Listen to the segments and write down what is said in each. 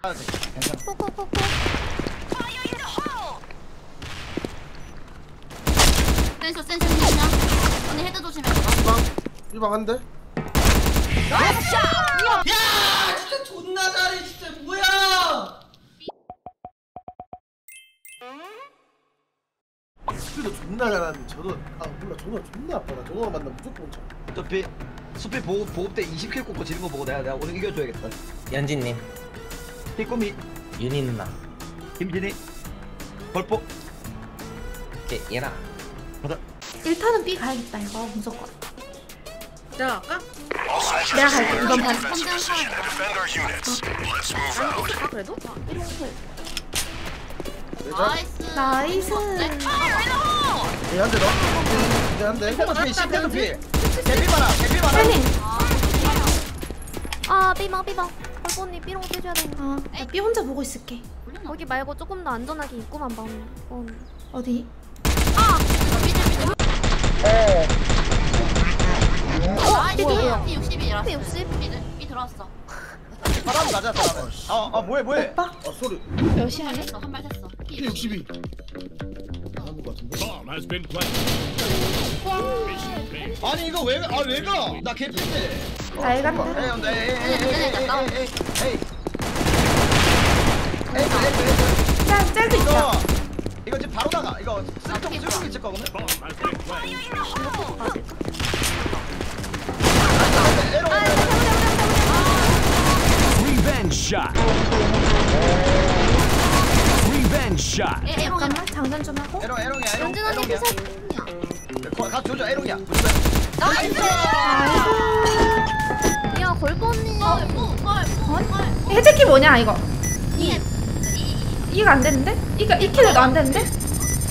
아, 괜찮아. 코코코코 센서 센서 센서. 언니 헤드 조심해. 이방 이방 한대? 야 진짜 존나 잘해 진짜. 뭐야? 스피드 존나 잘하는데 저도 아 몰라. 저거 존나 아파나 저거 만나면 무조건 쳐 수피 수피 보급 보급 때 20킬 꽂고 지는 거 보고 내가 내가 오늘 이겨줘야겠다. 연진님, 피꾸미 윤희 누나, 김진희 벌뽀 얘, 얘랑 1타는 B 가야겠다 이거. 무조건. 내가 갈까? 내가 갈게. 이번 판. 선전 사람 아 그래도? 나이스 나이스. 얘한대 넣어 피꾸미 십대도 피. 개피 봐라 개피 봐라. 아 삐방 삐방 얼뻔히 삐롱 깨줘야 되는데 아, B 혼자 보고 있을게 거기 말고 조금 더 안전하게 입구만 봐 어. 어디? 나이스 P62라서 P60? B, B 들어왔어 바람 가자 바람. 아 아 뭐해 뭐해. 오빠? 아 소리 얘? 됐어 한발 됐어 P 62 하는 거 같은데 Bomb has been planted. 아니 이거 왜아왜 가? 나 개피인데. 잘 간다 온다 에이 에이 에이 에이 에이 에이. 에이. 짤, 짤도 있다 이거 지금 바로 나가. 이거 쓸통 쓸통 있을 거거든. Revenge shot. Revenge shot. 에 에롱 잠깐만 장전 좀 하고 에러 에러야 에러. 연진 언니 에러야. 피사 가 조져 에러야. 나이스 야 걸뻔 언니 해제키 뭐냐 이거 이 이가 안 되는데? 이가 이 키도 안 되는데?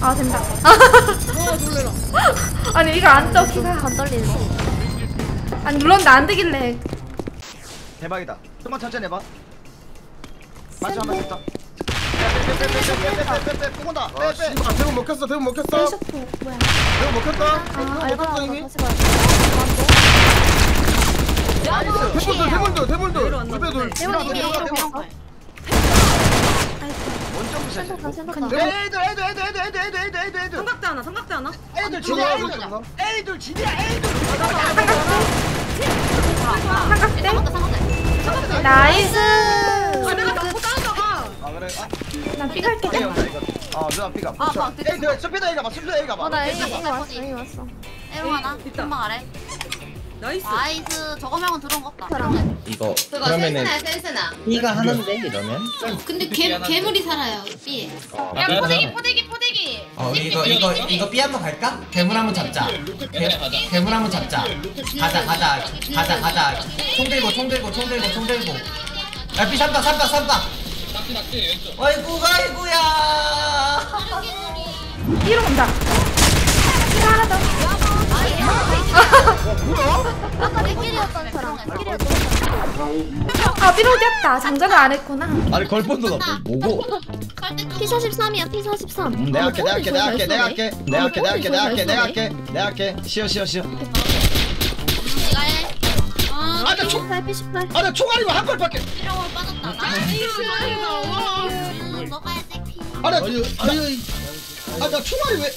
아 된다 어 놀래라 아니 이거 안떠 키가 안 떨리네 아니 눌렀는데 안 되길래 대박이다. 좀만 천천히 해봐. 맞아 한번 했다. 빼빼빼빼빼빼빼빼빼 뽑은다. 아 빼빼. 씨발 대문 먹혔어 대문 먹혔어 에이쇼프 뭐야 대문 먹혔다 아 알바 먹혔어 이미 다시 가야 나이스. 대문들 대문들 대문들 내려왔나 두배들 보네. 대원 이미 대박, A로 대박. 갔어 원점 부샷. 센터 가 센터 가 근데? 애들 애들 애들 애들 애들 애들 애들 애들 애들. 삼각대 하나 삼각대 하나 애들 들어가고 진이야 애들. 있었나? 애들 진이야 애들. 삼각대 상관대 상관대 나이스 아 내가 자꾸 따라가봐 아 그래. 아, 난 에이 온다 이거. 아 누나 피가. 아, 막. 에이 그 스피드 A가 봐. 스피드 A가 봐. 어나 A. 왔어 A 왔어 에롱 하나 있다. 금방 아래 나이스 나이스 저거 말고 들어온 거 없다. 이거 그러면은 센스나 B가 하는데 이러면 근데 개, 괴물이 살아요 B에 어, 야. 포대기 포대기 포대기 어 이거 이거 이거 B 한번 갈까? 괴물 한번 잡자. 괴, 괴물 한번 잡자. 가자 가자 가자 가자. 총 들고 총 들고 총 들고 총 들고. 야 B 삼박 삼박 삼박. 아이고 아이고야. B로 온다. 하나 더. 아까 내 길이었던 사람 내 길이었던 사람 아 뛰었다. 장전을 안 했구나. 아니 걸본도 나 뭐고? P43이야 P43 내가 할게 내가 할게 내가 할게 내가 할게. 내가 할게 내가 할게 내가 할게 내가 할게. 내가 할게. 쉬어 쉬어 쉬어 18 아나 총알이고 한 걸밖에. 이러고 빠졌다 나이스 먹어야 돼 아나 아니 아니. 아나 아, 총알이 왜?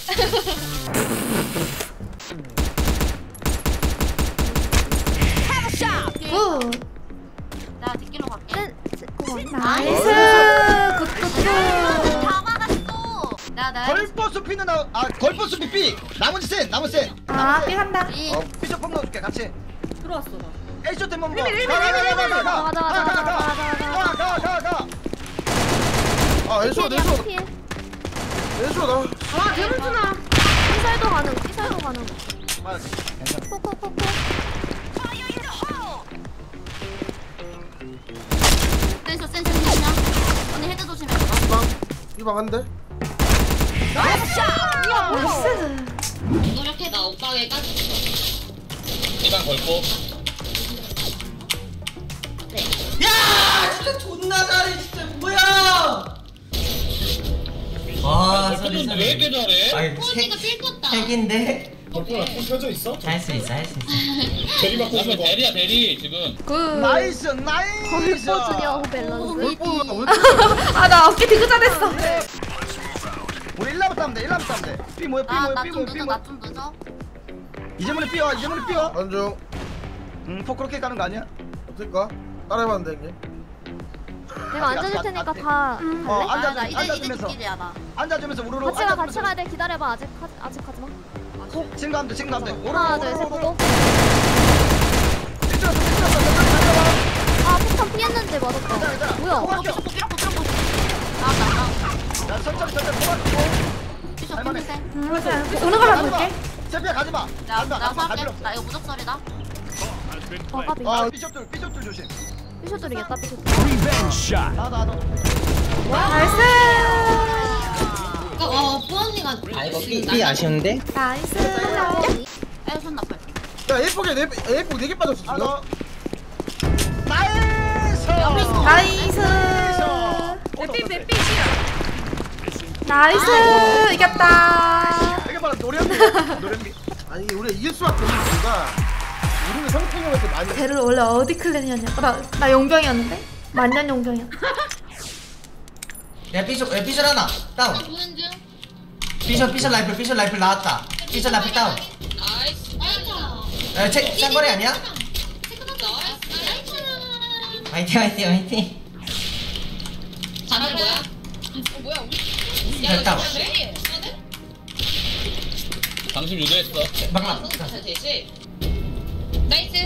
아, 나이스! 굿굿굿. 다 막았어. 나나. 걸버스 피는 아 걸버스 피 B 나머지 셋 나머지 셋아 B 간다. B좀 뽑아줄게 같이. 들어왔어 애쇼 대문 봐. 리미, 리미, 리미, 리미. 가자, 가자, 가자, 가자, 가자, 가자, 가자, 가자. 아, 애쇼, 애쇼, 애쇼 나. 아, 대문준아. 피살도 가능, 피살도 가능. 맞아. 코코코코. 센셔, 센셔, 센셔. 언니 헤드 조심해. 이방, 이방 한 대. 나이스! 야, 뭐야? 노력해, 나 오빠에게 까지. 이방 걸고. 진짜 존나 잘해 진짜. 뭐야? 와 소리 소리. 왜 이렇게 잘해? 아니 포대기가 삘 껐다. 핵인데? 덕분에 폰 켜져 있어? 할 수 있어 할 수 있어. 대리 맞고 있는 거 베리야 베리 지금. 굿. 나이스 나이스. 뽀준이요 밸런스? 아, 나 어깨 되게 잘했어. 우리 1라부터 하면 돼 1라부터 하면 돼. B 뭐야 B 뭐야 나나좀 뭐야 늦어 뭐야. 나좀 늦어. 이제문에 B와 이제문에 B와. 안중. 음폭 그렇게 가는 거 아니야? 어떨까? 따라해봤는데. 형님 내가 앉아줄 테니까 다어 갈래? 앉아 나 이제 이제 앉아주면서 뒷길이야 나 앉아주면서 우르르 같이 가 같이. 가야 돼. 기다려봐. 아직 하- 아직 가지마. 지금 가면 돼 지금 가면 돼. 오르르 하나 둘셋 보고. 삐뚤었어 삐뚤었어. 괜찮아 아 폭탄 피했는데 맞았다. 괜찮아 뭐야? 뭐야 삐롱 삐롱 삐롱 나나 야 천천히 천천히. 뽑아주고 삐쇼 할만해. 핑생 음, 맞아. 오는 거만 볼게. 세피야 가지마. 나 간다 나나 이거 무적설이다. 어 까비 아 삐숍들 삐숍들 조심 Revenge shot. 나도 나도 나이스. 그러니까 어 뿌언니가 아 이거 삐, 삐 아쉬운데? 나이스. 에어손 나팔 야 A4개 네, A4 네개 빠졌어 지금 나도 nice nice. B, B, B, 씨야. nice. 이겼다. 이게 바로 노련미 노련미 아니 우리가 이길 수밖에 없는 이유가 우리는 성태 형한테 많이 걔를 원래 어디 clan이었냐? 나, 나 용병이었는데? 만년 용병이야. 야 B short 야 B short 하나 다운 보는 중 B short B short 라이플 B short 라이플 나왔다 B short 라이플 다운 nice nice 야 책, 쌍거리 아니야? 나이스 화이팅 화이팅 화이팅 뭐야? 어 뭐야 우리 됐다. 왜? 당신 유도했어 잘 되지? 나이스.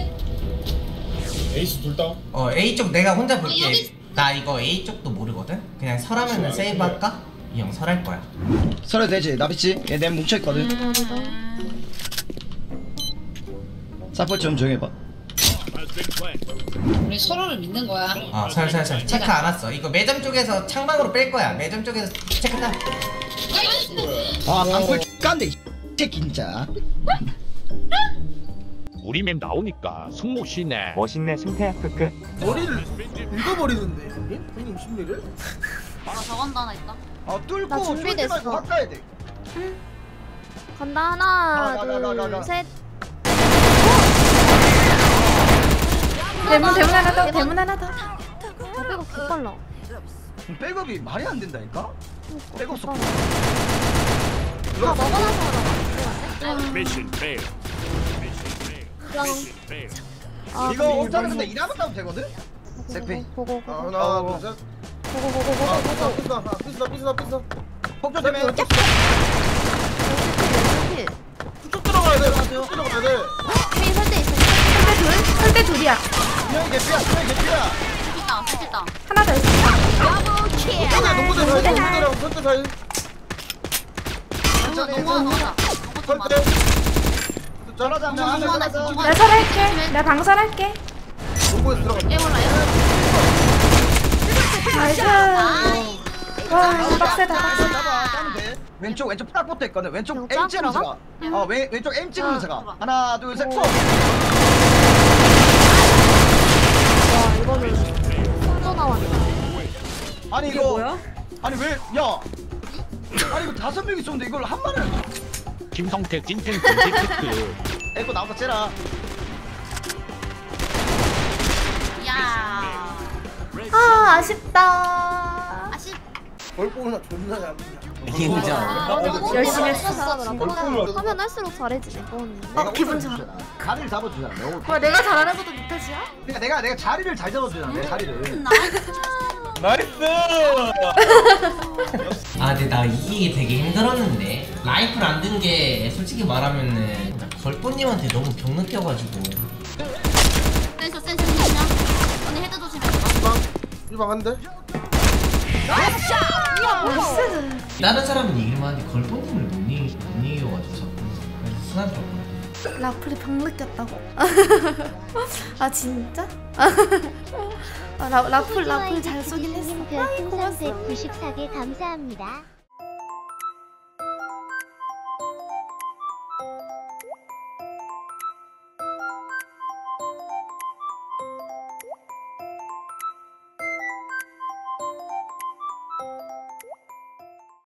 에이스 둘 다운? 어 A 쪽 내가 혼자 볼게. 여기- 나 이거 A 쪽도 모르거든? 그냥 설하면은 세이브 할까? 이 형 설할 거야. 설에 되지? 나비치 얘내 뭉쳐있거든. 사포 좀 조용해봐. 우리 서로를 믿는 거야. 어 설설설. 체크 안 왔어. 이거 매점 쪽에서 창방으로 뺄 거야. 매점 쪽에서 체크 다. 나이스. 아 방풀 깐데 이 새끼 진짜 우리 맵 나오니까 승모시네. 멋있네 승태야 크크. 머리를 읽어버리는데 형님? 형님 심리를? 나 저건도 하나 있다 아 나 뚫고 준비됐어. 쫄지 말고 확 가야 돼 간다 가, 하나 가. 둘셋 대문, 대문 하나 더, 대문 하나 더. 다 빼고 개빨라 백업이 말이 안 된다니까? 백업 속다 먹어놔서 그런가? Mission failed. 아 이거 옥타는 근데 일하면 따면 되거든? 색피. 보고 보고 아 보고 하나 둘셋 보고 보고 보고 아 보고 삐스다 삐스다 삐스다 삐스다 삐스다 폭조 때문에 피쭉 들어가야 돼. 쭉 들어가야 돼. 피 설대 있어 설대 둘? 설대 둘이야. 분명히 개피야 분명히 개피야 스킬당 스킬당 하나 더 있어. 근데 농구대 사이, 농구대랑 선대 사이. 너무 너무 너무 너무 선대. 있어 너무 내가 들어가. 얘 몰라 얘 nice. 와, 빡세다, 빡세. 잡아 따면 돼 왼쪽 왼쪽 딱 붙어 있거든 왼쪽 좀 M 찍으면서? 가. 어 왼, 왼쪽 M 찍으면서 가. 하나 둘셋 쏘! 와 이거는 손도 나왔다 아니 이거 뭐야? 아니 왜 야 아니 이거 다섯 명이 쏘는데 이걸 한 마를 김성태 찐텐 찐텐 크크. 에코 나와서 째라 야 아, 아쉽다. 아쉽 벌보나 존나 잘. 인정 열심히 했어. 하면 할수록 잘해지네 어, 기분 좋아. 자리를 잡아주잖아 내가 와, 내가 잘하는 것도 못하지야? 그러니까 내가 내가 자리를 잘 잡아주잖아 내 자리를 아 근데 나 이기기 되게 힘들었는데 라이플 안든 게 솔직히 말하면은 걸뽀님한테 너무 병 느껴가지고. 센쇼 센쇼 센쇼 언니 헤드 조심해 이방 한 대. 나이스. 다른 사람은 이길만 한데 걸뽀님을 못, 이기, 못 이겨가지고 자꾸. 그래서 순한 줄 라플이 병 느꼈다고? 아, 진짜? 아, 라, 라플, 라플 잘 쏘긴 했어. 님 아이, 고맙어. 별풍선 194개 감사합니다